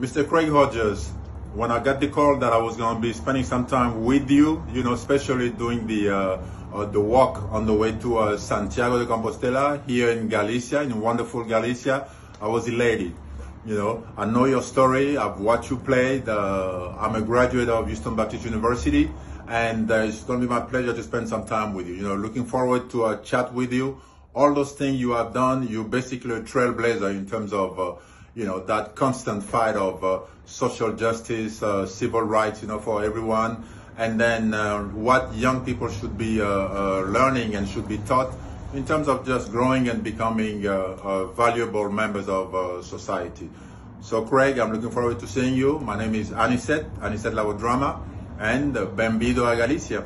Mr. Craig Hodges, when I got the call that I was going to be spending some time with you, you know, especially doing the uh, uh, the walk on the way to uh, Santiago de Compostela here in Galicia, in wonderful Galicia, I was elated. You know, I know your story. I've watched you play. I'm a graduate of Houston Baptist University, and uh, it's going to be my pleasure to spend some time with you. You know, looking forward to a chat with you. All those things you have done, you're basically a trailblazer in terms of uh, you know, that constant fight of uh, social justice, uh, civil rights, you know, for everyone. And then uh, what young people should be uh, uh, learning and should be taught in terms of just growing and becoming valuable members of society. So Craig, I'm looking forward to seeing you. My name is Anicet, Anicet Lavodrama, and Bembido a Galicia.